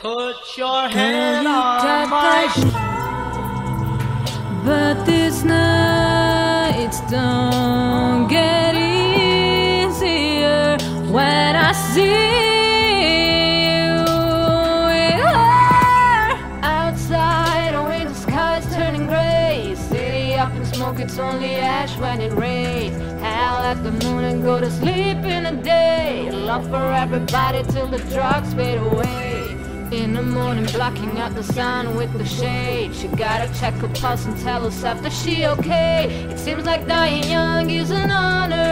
Put your Girl, hand you on my that But this nights don't get easier when I see you. Outside, winter sky's turning gray. City up in smoke, it's only ash when it rains. Howl at the moon and go to sleep in the day. Love for everybody till the drugs fade away. In the morning, blocking out the sun with the shade. She gotta check her pulse and tell herself that she okay. It seems like dying young is an honor,